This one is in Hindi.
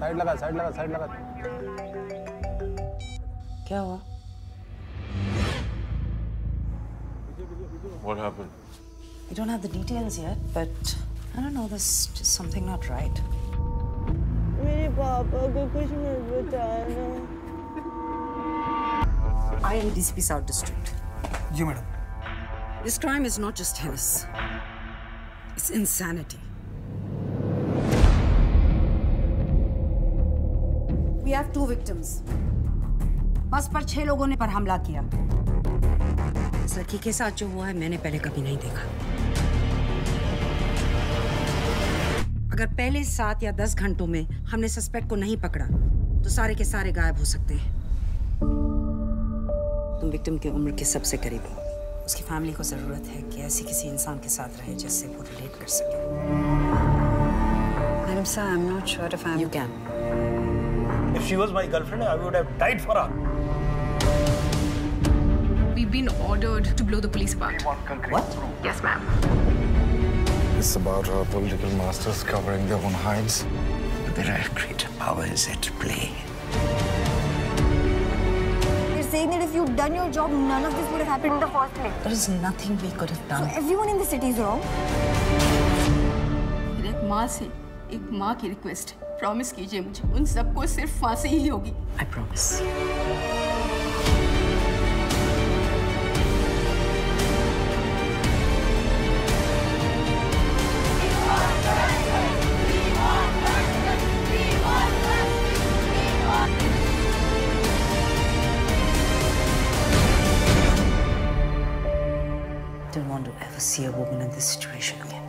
साइड लगा साइड लगा साइड लगा क्या हुआ What happened? We don't have the details yet, but I don't know, there's just something not right. मेरे पापा को कुछ मत बताना I am DCP South District. Ji madam This crime is not just heinous. It's insanity. We have two victims. बस पर छह लोगों ने पर हमला किया। इस लड़की के साथ जो हुआ है मैंने पहले कभी नहीं देखा। अगर पहले सात या दस घंटों में हमने सस्पेक्ट को नहीं पकड़ा तो सारे के सारे गायब हो सकते हैं। तुम विक्टिम की उम्र के सबसे करीब हो। उसकी फैमिली को ज़रूरत है कि ऐसी किसी इंसान के साथ रहे जिससे वो रिलेट कर सके। Madam sir, I'm not sure if I'm. You can If she was my girlfriend, I would have died for her. We've been ordered to blow the police apart. What? Yes, ma'am. It's about our political masters covering their own hides. There are greater powers at play. They're saying that if you'd done your job, none of this would have happened in the first place. There is nothing we could have done. Everyone in the city is wrong. मेरे एक माँ से एक माँ की रिक्वेस्ट प्रॉमिस कीजिए मुझे उन सबको सिर्फ़ फांसी ही होगी I promise. Don't want to ever see a woman in this situation again.